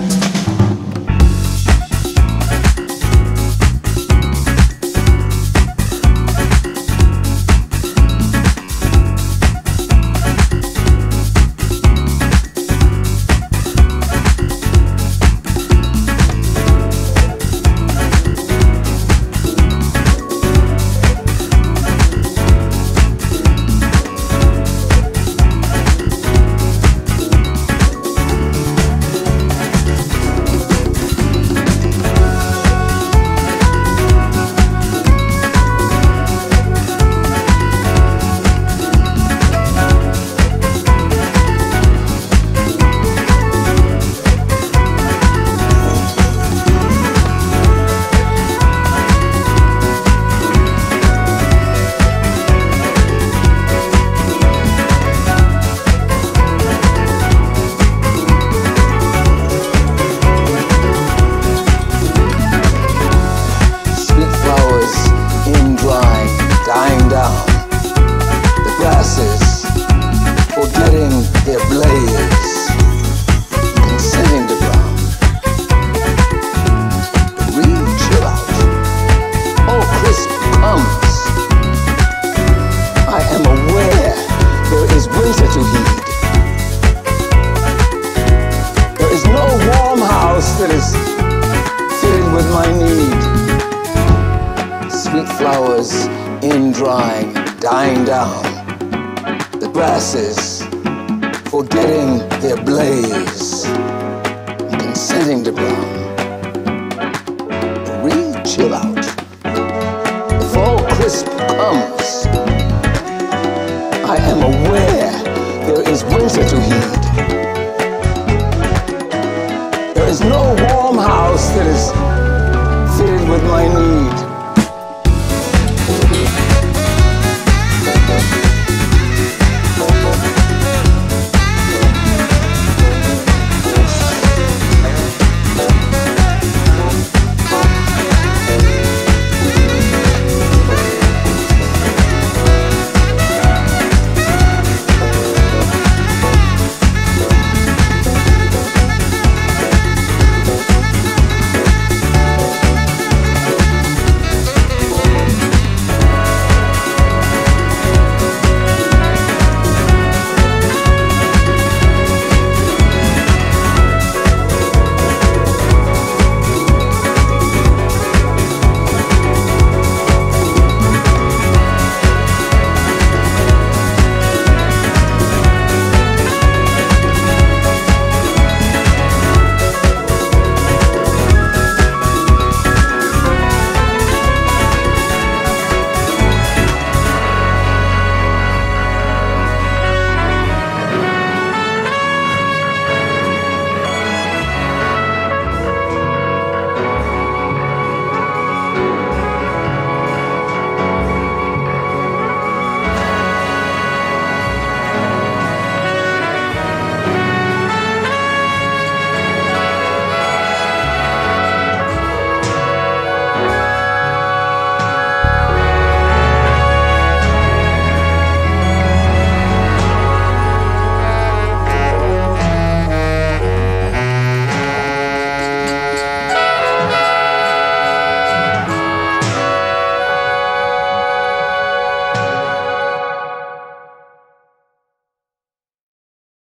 Sweet that is fitted with my need. Sweet flowers in drying, dying down. The grasses forgetting their blaze, consenting to brown. Real chill out. The fall crisp comes. I am aware there is winter to heed. There is no warm house that is fitted with my need.